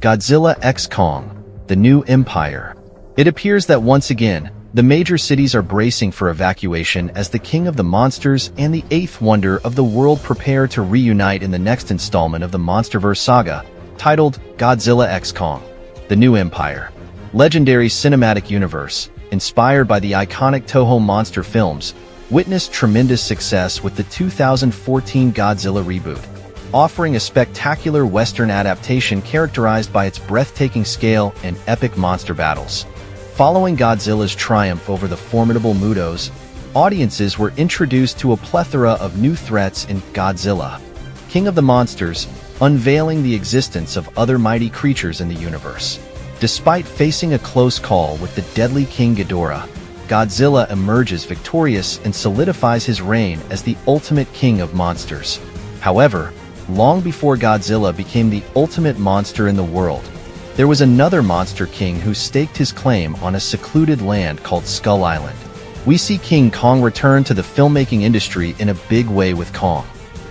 Godzilla x Kong, the new empire. It appears that once again, the major cities are bracing for evacuation as the King of the Monsters and the Eighth Wonder of the world prepare to reunite in the next installment of the MonsterVerse saga, titled Godzilla x Kong, the New Empire. Legendary cinematic universe, inspired by the iconic Toho monster films, witnessed tremendous success with the 2014 Godzilla reboot, offering a spectacular Western adaptation characterized by its breathtaking scale and epic monster battles. Following Godzilla's triumph over the formidable Mutos, audiences were introduced to a plethora of new threats in Godzilla, King of the Monsters, unveiling the existence of other mighty creatures in the universe. Despite facing a close call with the deadly King Ghidorah, Godzilla emerges victorious and solidifies his reign as the ultimate king of monsters. However, long before Godzilla became the ultimate monster in the world, there was another monster king who staked his claim on a secluded land called Skull Island. We see King Kong return to the filmmaking industry in a big way with Kong.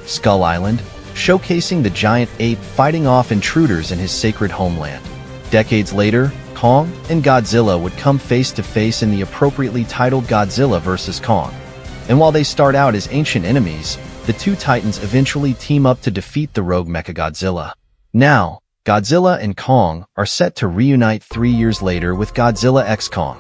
Skull Island, showcasing the giant ape fighting off intruders in his sacred homeland. Decades later, Kong and Godzilla would come face to face in the appropriately titled Godzilla vs. Kong. And while they start out as ancient enemies, the two titans eventually team up to defeat the rogue Mechagodzilla. Now, Godzilla and Kong are set to reunite three years later with Godzilla x Kong,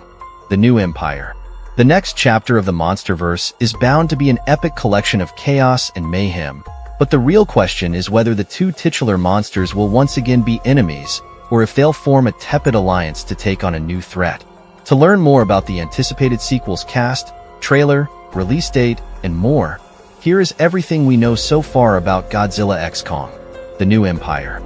the new empire. The next chapter of the Monsterverse is bound to be an epic collection of chaos and mayhem, but the real question is whether the two titular monsters will once again be enemies or if they'll form a tepid alliance to take on a new threat. To learn more about the anticipated sequel's cast, trailer, release date, and more, here is everything we know so far about Godzilla x Kong, The New Empire.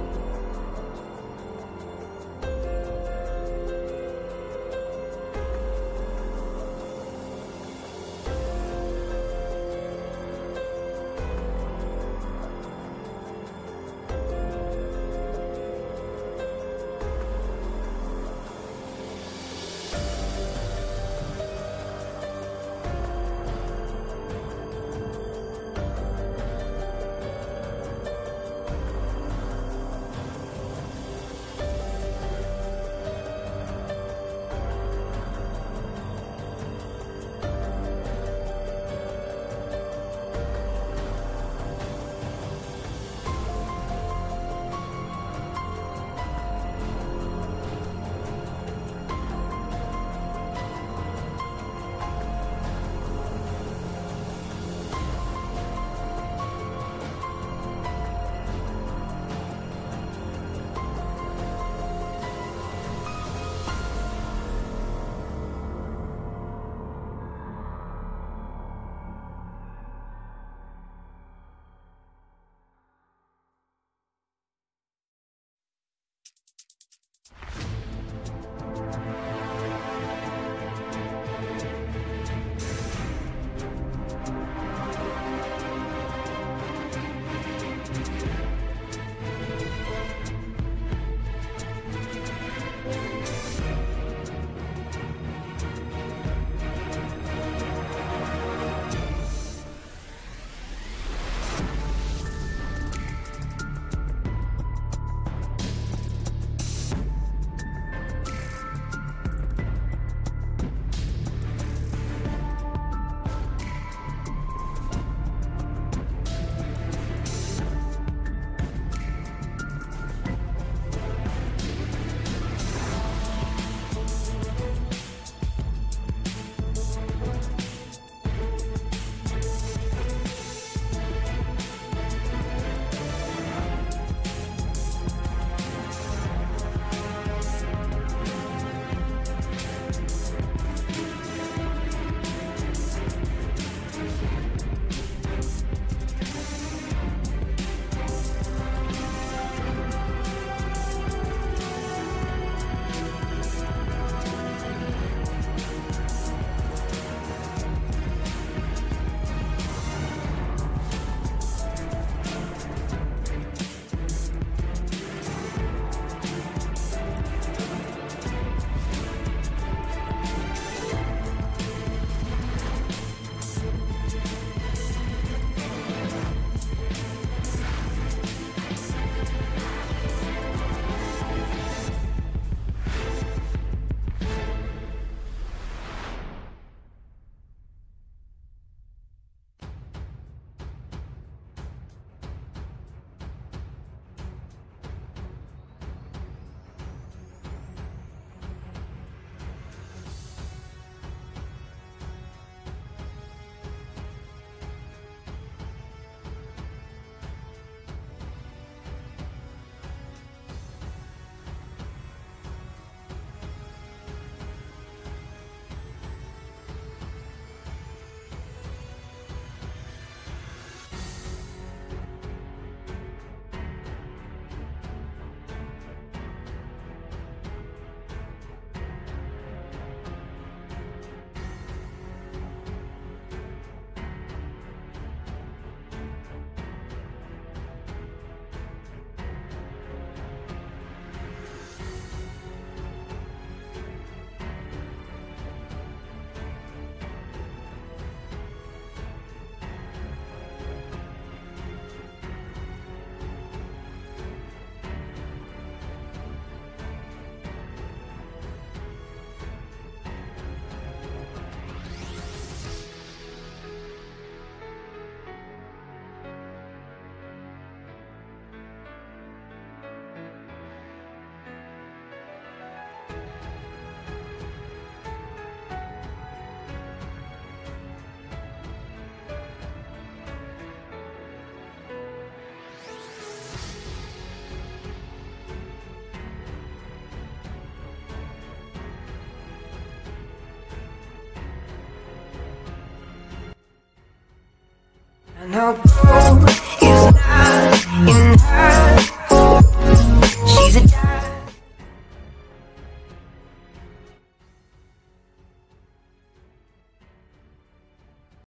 And how cold is